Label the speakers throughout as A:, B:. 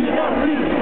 A: Brasil!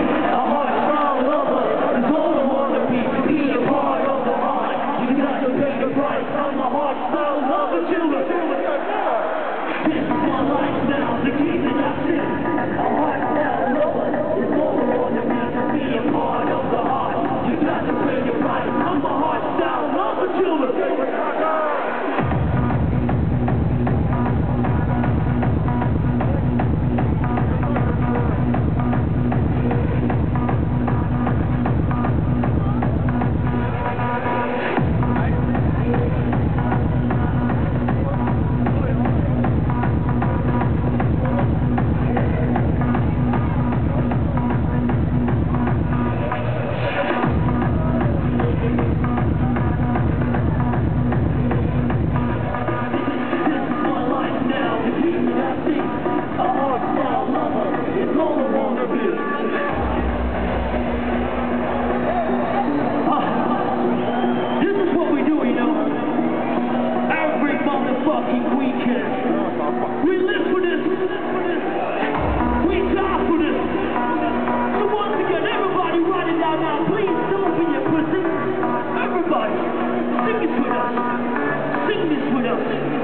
A: Sing this we live for this. We die for this. So once again, everybody writing down now, please sit up with us. Sing this with us.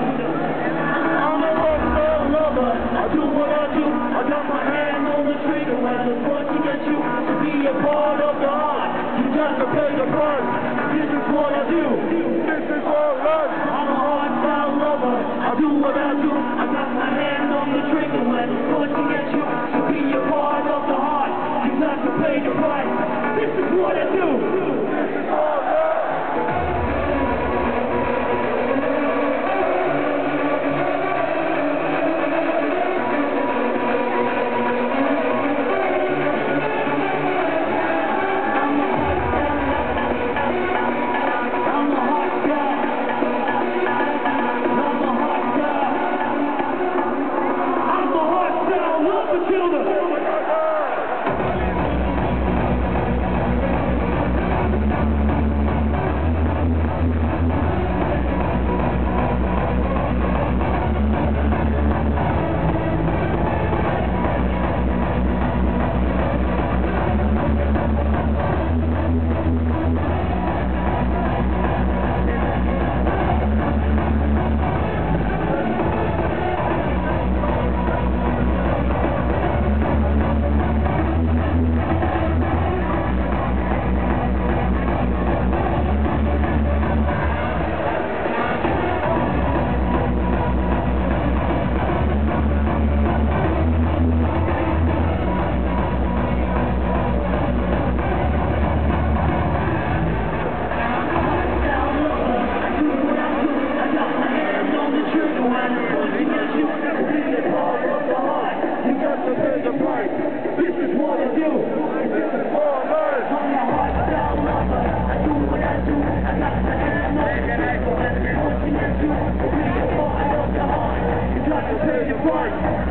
A: the children. You got to pay your price.